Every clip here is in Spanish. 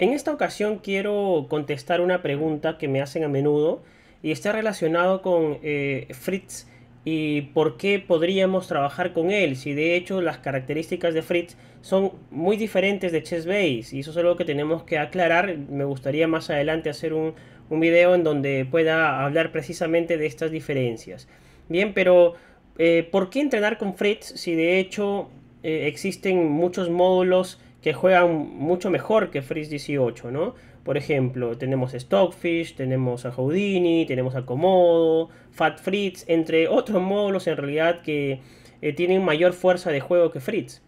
En esta ocasión quiero contestar una pregunta que me hacen a menudo y está relacionado con eh, Fritz y por qué podríamos trabajar con él, si de hecho las características de Fritz son muy diferentes de Chess Base y eso es algo que tenemos que aclarar. Me gustaría más adelante hacer un, video en donde pueda hablar precisamente de estas diferencias. Bien, pero eh, ¿por qué entrenar con Fritz si de hecho eh, existen muchos módulos que juegan mucho mejor que Freeze 18, ¿no? Por ejemplo, tenemos Stockfish, tenemos a Houdini, tenemos a Komodo, Fat Fritz, entre otros módulos en realidad que eh, tienen mayor fuerza de juego que Fritz.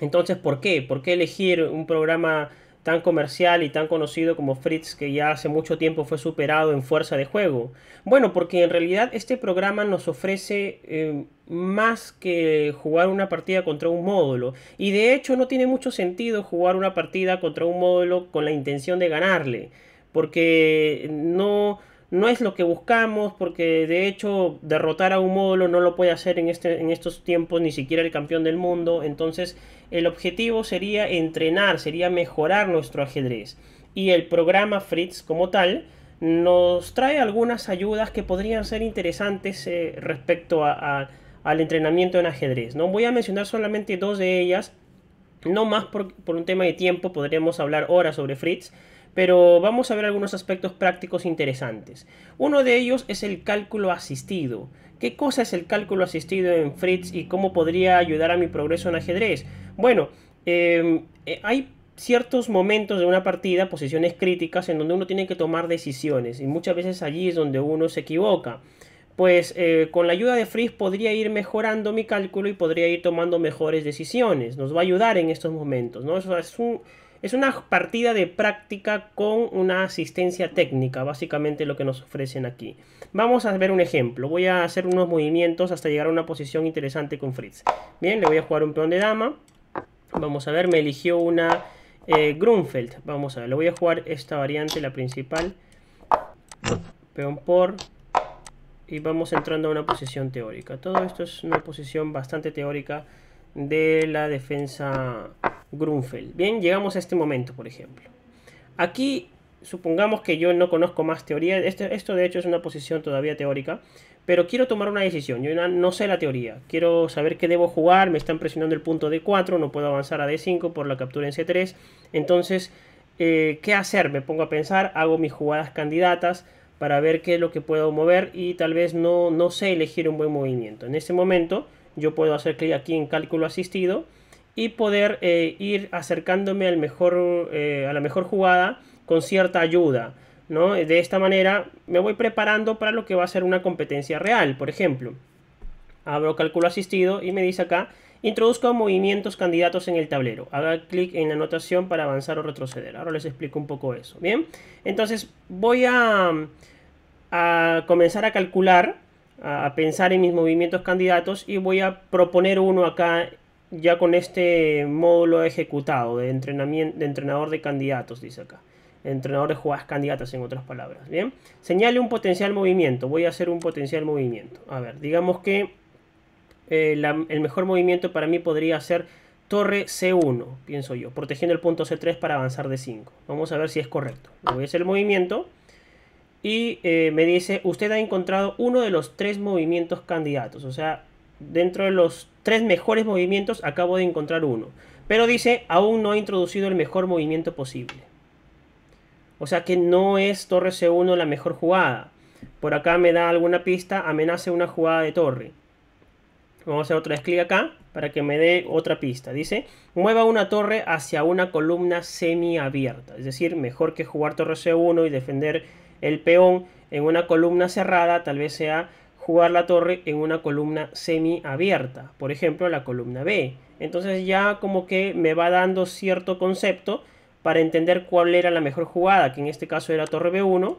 Entonces, ¿por qué? ¿Por qué elegir un programa tan comercial y tan conocido como Fritz que ya hace mucho tiempo fue superado en fuerza de juego? Bueno, porque en realidad este programa nos ofrece eh, más que jugar una partida contra un módulo. Y de hecho no tiene mucho sentido jugar una partida contra un módulo con la intención de ganarle. Porque no no es lo que buscamos porque de hecho derrotar a un módulo no lo puede hacer en, este, en estos tiempos ni siquiera el campeón del mundo. Entonces el objetivo sería entrenar, sería mejorar nuestro ajedrez. Y el programa Fritz como tal nos trae algunas ayudas que podrían ser interesantes eh, respecto a, al entrenamiento en ajedrez. ¿no? Voy a mencionar solamente dos de ellas. No más por, por un tema de tiempo, podríamos hablar horas sobre Fritz pero vamos a ver algunos aspectos prácticos interesantes. Uno de ellos es el cálculo asistido. ¿Qué cosa es el cálculo asistido en Fritz y cómo podría ayudar a mi progreso en ajedrez? Bueno, em, eh, hay ciertos momentos de una partida, posiciones críticas, en donde uno tiene que tomar decisiones y muchas veces allí es donde uno se equivoca. Pues eh, con la ayuda de Fritz podría ir mejorando mi cálculo y podría ir tomando mejores decisiones. Nos va a ayudar en estos momentos, ¿no? Eso es un es una partida de práctica con una asistencia técnica, básicamente lo que nos ofrecen aquí. Vamos a ver un ejemplo. Voy a hacer unos movimientos hasta llegar a una posición interesante con Fritz. Bien, le voy a jugar un peón de dama. Vamos a ver, me eligió una eh, Grunfeld. Vamos a ver, le voy a jugar esta variante, la principal. Peón por... Y vamos entrando a una posición teórica. Todo esto es una posición bastante teórica de la defensa Grunfeld. Bien, llegamos a este momento, por ejemplo. Aquí, supongamos que yo no conozco más teoría. Este, esto, de hecho, es una posición todavía teórica. Pero quiero tomar una decisión. Yo no, sé la teoría. Quiero saber qué debo jugar. Me están presionando el punto D4. No puedo avanzar a D5 por la captura en C3. Entonces, eh, ¿qué hacer? Me pongo a pensar. Hago mis jugadas candidatas para ver qué es lo que puedo mover. Y tal vez no, no sé elegir un buen movimiento. En este momento, yo puedo hacer clic aquí en cálculo asistido y poder eh, ir acercándome al mejor, eh, a la mejor jugada con cierta ayuda. ¿no? De esta manera me voy preparando para lo que va a ser una competencia real. Por ejemplo, abro cálculo asistido y me dice acá, introduzco movimientos candidatos en el tablero. Haga clic en la anotación para avanzar o retroceder. Ahora les explico un poco eso. Bien, entonces voy a, a comenzar a calcular, a pensar en mis movimientos candidatos y voy a proponer uno acá ya con este módulo ejecutado de, entrenamiento, de entrenador de candidatos, dice acá. Entrenador de jugadas candidatas, en otras palabras. Bien, señale un potencial movimiento. Voy a hacer un potencial movimiento. A ver, digamos que eh, el mejor movimiento para mí podría ser torre C1, pienso yo, protegiendo el punto C3 para avanzar de 5. Vamos a ver si es correcto. Voy a hacer el movimiento y eh, me dice, usted ha encontrado uno de los tres movimientos candidatos. O sea, dentro de los tres mejores movimientos acabo de encontrar uno. Pero dice, aún no ha introducido el mejor movimiento posible. O sea que no es torre C1 la mejor jugada. Por acá me da alguna pista, amenace una jugada de torre. Vamos a hacer otra vez clic acá para que me dé otra pista. Dice, mueva una torre hacia una columna semiabierta. Es decir, mejor que jugar torre C1 y defender el peón en una columna cerrada, tal vez sea jugar la torre en una columna semi abierta, por ejemplo la columna B. Entonces ya como que me va dando cierto concepto para entender cuál era la mejor jugada, que en este caso era torre B1,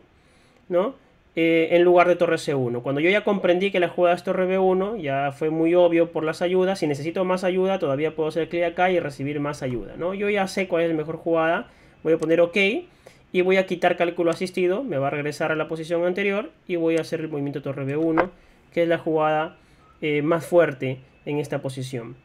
¿no? Eh, en lugar de torre C1. Cuando yo ya comprendí que la jugada es torre B1, ya fue muy obvio por las ayudas. Si necesito más ayuda, todavía puedo hacer clic acá y recibir más ayuda, ¿no? Yo ya sé cuál es la mejor jugada. Voy a poner OK y voy a quitar cálculo asistido, me va a regresar a la posición anterior y voy a hacer el movimiento torre B1, que es la jugada eh, más fuerte en esta posición.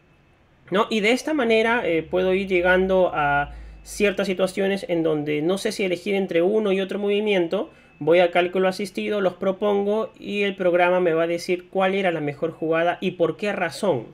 ¿no? Y de esta manera eh, puedo ir llegando a ciertas situaciones en donde no sé si elegir entre uno y otro movimiento, voy a cálculo asistido, los propongo y el programa me va a decir cuál era la mejor jugada y por qué razón,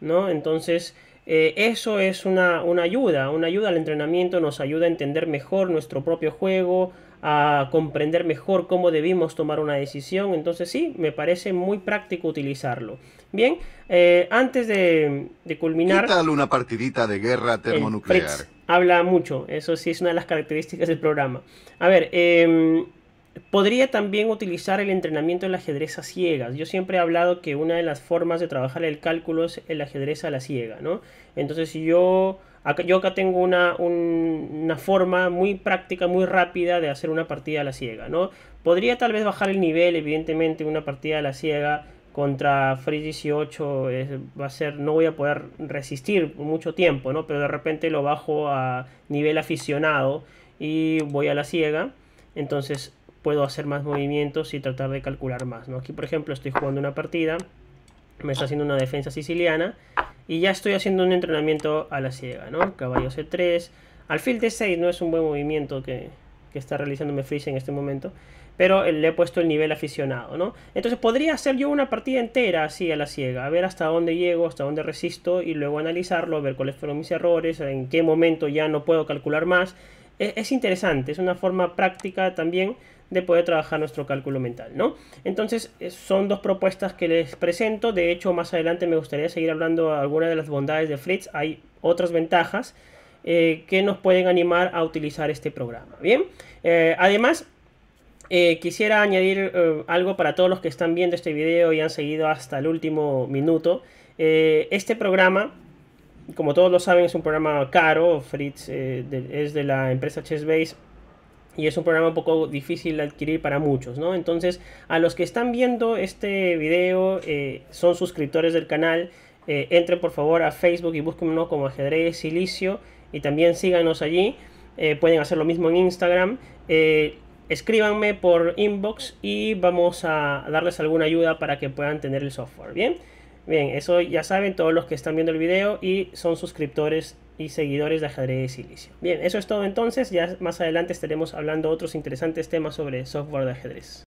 ¿no? Entonces, eh, eso es una, una, ayuda, una ayuda al entrenamiento, nos ayuda a entender mejor nuestro propio juego, a comprender mejor cómo debimos tomar una decisión. Entonces sí, me parece muy práctico utilizarlo. Bien, eh, antes de, culminar... ¿Qué tal una partidita de guerra termonuclear? habla mucho, eso sí es una de las características del programa. A ver, eh, Podría también utilizar el entrenamiento en la ajedrez a ciegas. Yo siempre he hablado que una de las formas de trabajar el cálculo es el ajedrez a la ciega, ¿no? Entonces, si yo acá, yo acá tengo una, una, forma muy práctica, muy rápida de hacer una partida a la ciega, ¿no? Podría tal vez bajar el nivel, evidentemente, una partida a la ciega contra Free 18 va a ser, no voy a poder resistir mucho tiempo, ¿no? Pero de repente lo bajo a nivel aficionado y voy a la ciega. Entonces puedo hacer más movimientos y tratar de calcular más. ¿no? Aquí, por ejemplo, estoy jugando una partida, me está haciendo una defensa siciliana y ya estoy haciendo un entrenamiento a la ciega. ¿no? Caballo C3, alfil D6 no es un buen movimiento que, que está realizándome Freeze en este momento, pero le he puesto el nivel aficionado. ¿no? Entonces podría hacer yo una partida entera así a la ciega, a ver hasta dónde llego, hasta dónde resisto y luego analizarlo, ver cuáles fueron mis errores, en qué momento ya no puedo calcular más. Es, es interesante, es una forma práctica también de poder trabajar nuestro cálculo mental, ¿no? Entonces, eh, son dos propuestas que les presento. De hecho, más adelante me gustaría seguir hablando de algunas de las bondades de Fritz. Hay otras ventajas eh, que nos pueden animar a utilizar este programa, ¿bien? Eh, además, quisiera añadir algo para todos los que están viendo este video y han seguido hasta el último minuto. este programa como todos lo saben, es un programa caro. Fritz es de la empresa Chessbase y es un programa un poco difícil de adquirir para muchos, ¿no? Entonces, a los que están viendo este video, eh, son suscriptores del canal, eh, entren por favor a Facebook y búsquenlo como ajedrez silicio y también síganos allí. Eh, pueden hacer lo mismo en Instagram. escríbanme por inbox y vamos a darles alguna ayuda para que puedan tener el software, ¿bien? Bien, eso ya saben todos los que están viendo el video y son suscriptores y seguidores de ajedrez silicio. Bien, eso es todo entonces, ya más adelante estaremos hablando otros interesantes temas sobre software de ajedrez.